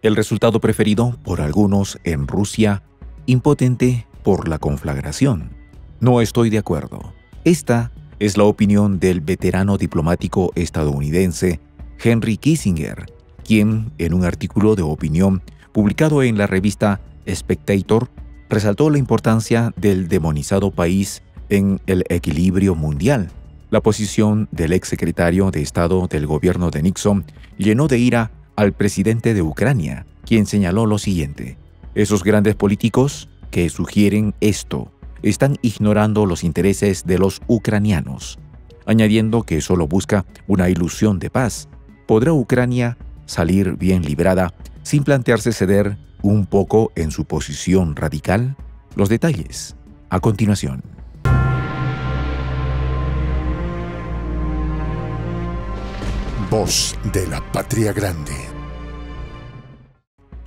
El resultado preferido por algunos en Rusia, impotente por la conflagración. No estoy de acuerdo. Esta es la opinión del veterano diplomático estadounidense Henry Kissinger, quien, en un artículo de opinión publicado en la revista Spectator, resaltó la importancia del demonizado país en el equilibrio mundial. La posición del exsecretario de Estado del gobierno de Nixon llenó de ira al presidente de Ucrania, quien señaló lo siguiente. Esos grandes políticos que sugieren esto están ignorando los intereses de los ucranianos, añadiendo que solo busca una ilusión de paz. ¿Podrá Ucrania salir bien librada sin plantearse ceder un poco en su posición radical? Los detalles a continuación. Voz de la Patria Grande.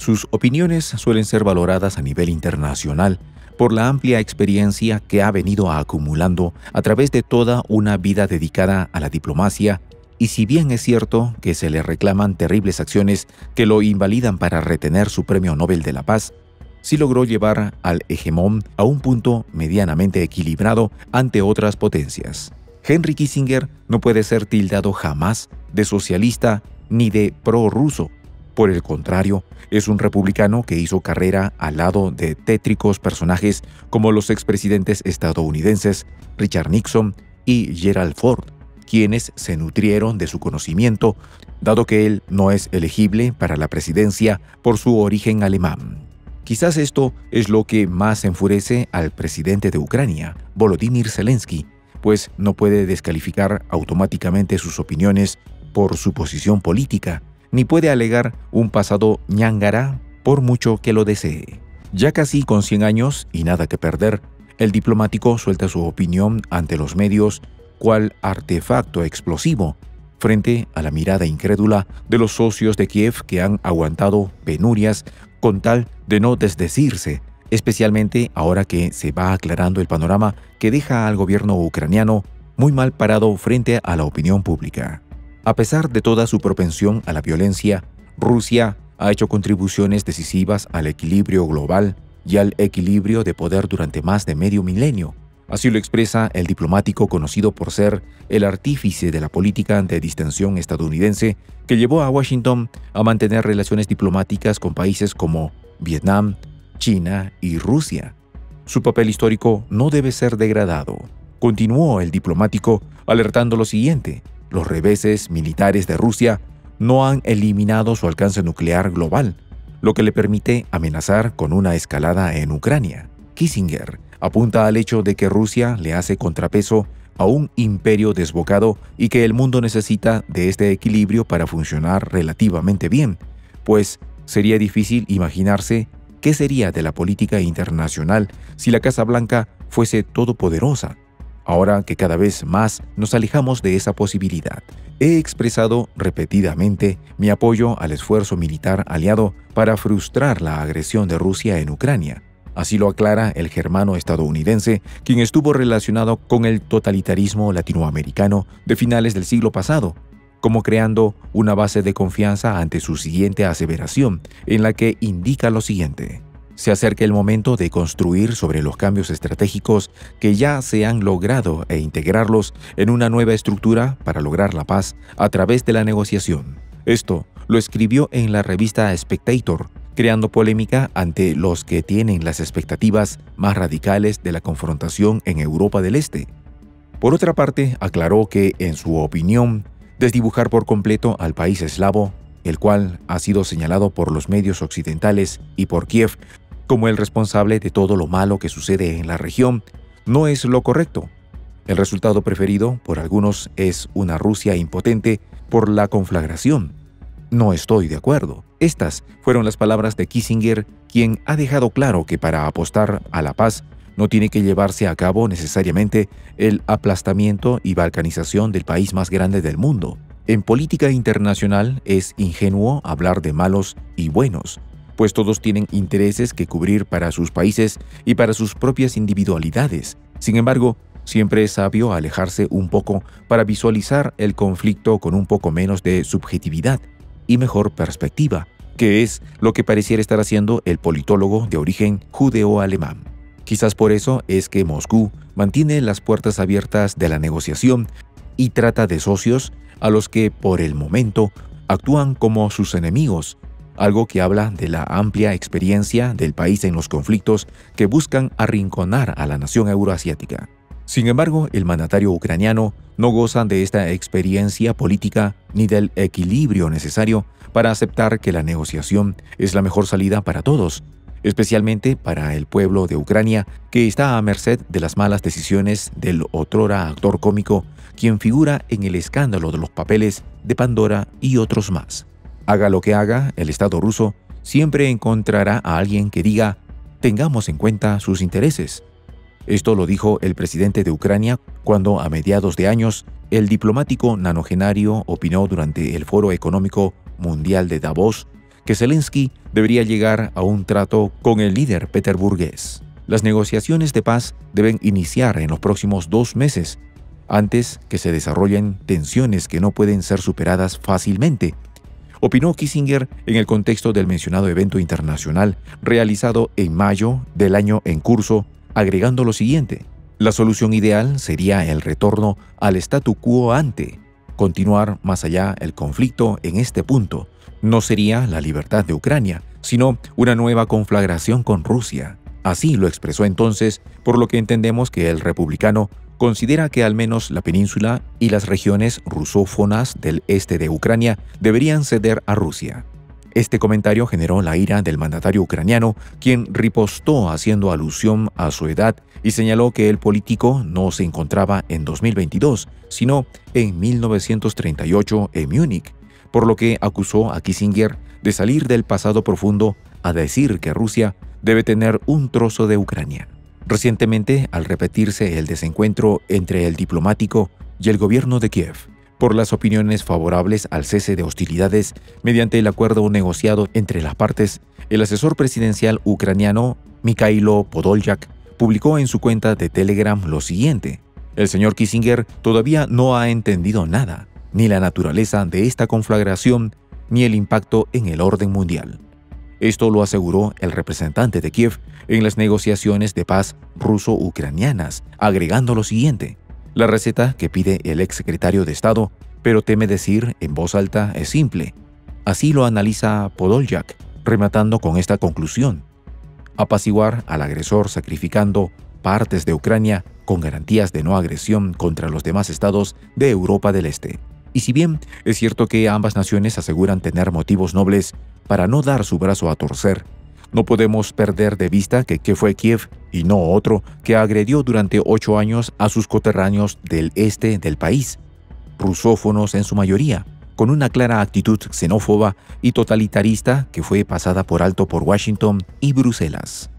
Sus opiniones suelen ser valoradas a nivel internacional por la amplia experiencia que ha venido acumulando a través de toda una vida dedicada a la diplomacia y si bien es cierto que se le reclaman terribles acciones que lo invalidan para retener su Premio Nobel de la Paz, sí logró llevar al hegemón a un punto medianamente equilibrado ante otras potencias. Henry Kissinger no puede ser tildado jamás de socialista ni de pro-ruso. Por el contrario, es un republicano que hizo carrera al lado de tétricos personajes como los expresidentes estadounidenses Richard Nixon y Gerald Ford, quienes se nutrieron de su conocimiento, dado que él no es elegible para la presidencia por su origen alemán. Quizás esto es lo que más enfurece al presidente de Ucrania, Volodymyr Zelensky, pues no puede descalificar automáticamente sus opiniones por su posición política, ni puede alegar un pasado ñangara por mucho que lo desee. Ya casi con 100 años y nada que perder, el diplomático suelta su opinión ante los medios cual artefacto explosivo frente a la mirada incrédula de los socios de Kiev que han aguantado penurias con tal de no desdecirse especialmente ahora que se va aclarando el panorama que deja al gobierno ucraniano muy mal parado frente a la opinión pública. A pesar de toda su propensión a la violencia, Rusia ha hecho contribuciones decisivas al equilibrio global y al equilibrio de poder durante más de medio milenio. Así lo expresa el diplomático conocido por ser el artífice de la política de distensión estadounidense que llevó a Washington a mantener relaciones diplomáticas con países como Vietnam, China y Rusia. Su papel histórico no debe ser degradado. Continuó el diplomático alertando lo siguiente, los reveses militares de Rusia no han eliminado su alcance nuclear global, lo que le permite amenazar con una escalada en Ucrania. Kissinger apunta al hecho de que Rusia le hace contrapeso a un imperio desbocado y que el mundo necesita de este equilibrio para funcionar relativamente bien, pues sería difícil imaginarse ¿Qué sería de la política internacional si la Casa Blanca fuese todopoderosa? Ahora que cada vez más nos alejamos de esa posibilidad, he expresado repetidamente mi apoyo al esfuerzo militar aliado para frustrar la agresión de Rusia en Ucrania. Así lo aclara el germano estadounidense, quien estuvo relacionado con el totalitarismo latinoamericano de finales del siglo pasado como creando una base de confianza ante su siguiente aseveración, en la que indica lo siguiente. Se acerca el momento de construir sobre los cambios estratégicos que ya se han logrado e integrarlos en una nueva estructura para lograr la paz a través de la negociación. Esto lo escribió en la revista Spectator, creando polémica ante los que tienen las expectativas más radicales de la confrontación en Europa del Este. Por otra parte, aclaró que, en su opinión, desdibujar por completo al país eslavo, el cual ha sido señalado por los medios occidentales y por Kiev como el responsable de todo lo malo que sucede en la región, no es lo correcto. El resultado preferido por algunos es una Rusia impotente por la conflagración. No estoy de acuerdo. Estas fueron las palabras de Kissinger, quien ha dejado claro que para apostar a la paz no tiene que llevarse a cabo necesariamente el aplastamiento y balcanización del país más grande del mundo. En política internacional es ingenuo hablar de malos y buenos, pues todos tienen intereses que cubrir para sus países y para sus propias individualidades. Sin embargo, siempre es sabio alejarse un poco para visualizar el conflicto con un poco menos de subjetividad y mejor perspectiva, que es lo que pareciera estar haciendo el politólogo de origen judeo-alemán. Quizás por eso es que Moscú mantiene las puertas abiertas de la negociación y trata de socios a los que por el momento actúan como sus enemigos, algo que habla de la amplia experiencia del país en los conflictos que buscan arrinconar a la nación euroasiática. Sin embargo, el mandatario ucraniano no goza de esta experiencia política ni del equilibrio necesario para aceptar que la negociación es la mejor salida para todos, especialmente para el pueblo de Ucrania que está a merced de las malas decisiones del otrora actor cómico quien figura en el escándalo de los papeles de Pandora y otros más. Haga lo que haga, el Estado ruso siempre encontrará a alguien que diga, tengamos en cuenta sus intereses. Esto lo dijo el presidente de Ucrania cuando a mediados de años el diplomático nanogenario opinó durante el Foro Económico Mundial de Davos que Zelensky debería llegar a un trato con el líder peterburgués. Las negociaciones de paz deben iniciar en los próximos dos meses, antes que se desarrollen tensiones que no pueden ser superadas fácilmente, opinó Kissinger en el contexto del mencionado evento internacional realizado en mayo del año en curso, agregando lo siguiente. La solución ideal sería el retorno al statu quo ante, continuar más allá el conflicto en este punto, no sería la libertad de Ucrania, sino una nueva conflagración con Rusia. Así lo expresó entonces, por lo que entendemos que el republicano considera que al menos la península y las regiones rusófonas del este de Ucrania deberían ceder a Rusia. Este comentario generó la ira del mandatario ucraniano, quien ripostó haciendo alusión a su edad y señaló que el político no se encontraba en 2022, sino en 1938 en Múnich, por lo que acusó a Kissinger de salir del pasado profundo a decir que Rusia debe tener un trozo de Ucrania. Recientemente, al repetirse el desencuentro entre el diplomático y el gobierno de Kiev, por las opiniones favorables al cese de hostilidades mediante el acuerdo negociado entre las partes, el asesor presidencial ucraniano Mikhailo Podolyak publicó en su cuenta de Telegram lo siguiente. El señor Kissinger todavía no ha entendido nada ni la naturaleza de esta conflagración, ni el impacto en el orden mundial. Esto lo aseguró el representante de Kiev en las negociaciones de paz ruso-ucranianas, agregando lo siguiente. La receta que pide el exsecretario de Estado, pero teme decir en voz alta, es simple. Así lo analiza Podolyak, rematando con esta conclusión. Apaciguar al agresor sacrificando partes de Ucrania con garantías de no agresión contra los demás estados de Europa del Este. Y si bien es cierto que ambas naciones aseguran tener motivos nobles para no dar su brazo a torcer, no podemos perder de vista que, fue Kiev, y no otro, que agredió durante ocho años a sus coterráneos del este del país, rusófonos en su mayoría, con una clara actitud xenófoba y totalitarista que fue pasada por alto por Washington y Bruselas.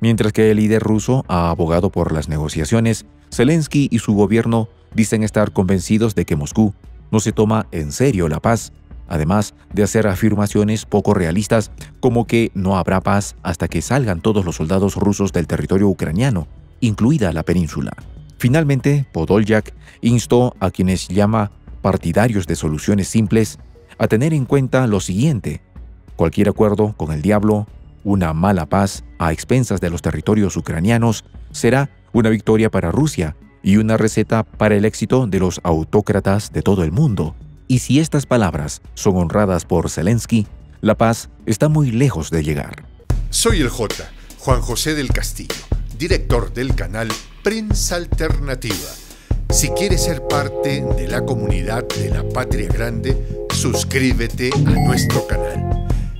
Mientras que el líder ruso ha abogado por las negociaciones, Zelensky y su gobierno dicen estar convencidos de que Moscú no se toma en serio la paz, además de hacer afirmaciones poco realistas como que no habrá paz hasta que salgan todos los soldados rusos del territorio ucraniano, incluida la península. Finalmente, Podolyak instó a quienes llama partidarios de soluciones simples a tener en cuenta lo siguiente. Cualquier acuerdo con el diablo, una mala paz a expensas de los territorios ucranianos, será una victoria para Rusia y una receta para el éxito de los autócratas de todo el mundo. Y si estas palabras son honradas por Zelensky, la paz está muy lejos de llegar. Soy el J, Juan José del Castillo, director del canal Prensa Alternativa. Si quieres ser parte de la comunidad de la Patria Grande, suscríbete a nuestro canal.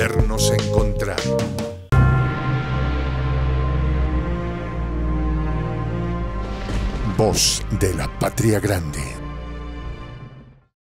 volvernos a encontrar. Voz de la Patria Grande.